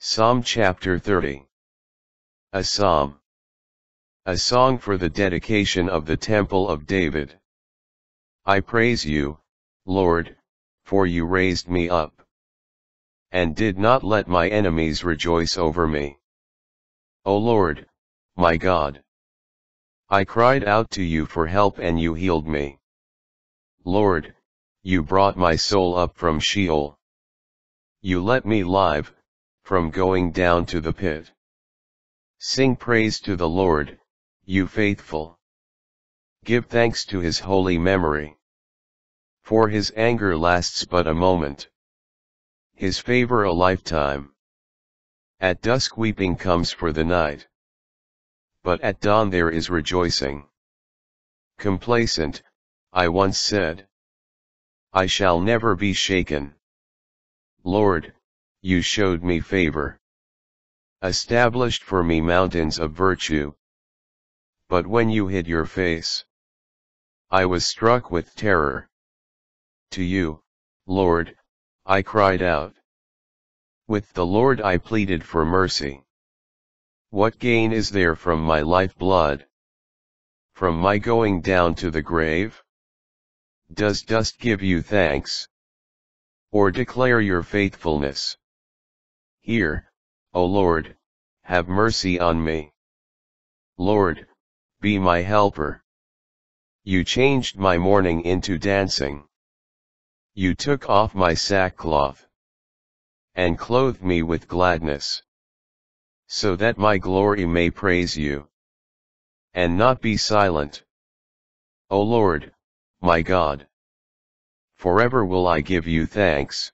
Psalm chapter 30 A Psalm A song for the dedication of the Temple of David. I praise you, Lord, for you raised me up, and did not let my enemies rejoice over me. O Lord, my God. I cried out to you for help and you healed me. Lord, you brought my soul up from Sheol. You let me live, from going down to the pit. Sing praise to the Lord, you faithful. Give thanks to his holy memory. For his anger lasts but a moment. His favor a lifetime. At dusk weeping comes for the night. But at dawn there is rejoicing. Complacent, I once said. I shall never be shaken. Lord, you showed me favor. Established for me mountains of virtue. But when you hid your face, I was struck with terror. To you, Lord, I cried out. With the Lord I pleaded for mercy. What gain is there from my life blood? From my going down to the grave? Does dust give you thanks? Or declare your faithfulness? Hear, O Lord, have mercy on me. Lord, be my helper. You changed my mourning into dancing. You took off my sackcloth. And clothed me with gladness so that my glory may praise you. And not be silent. O Lord, my God. Forever will I give you thanks.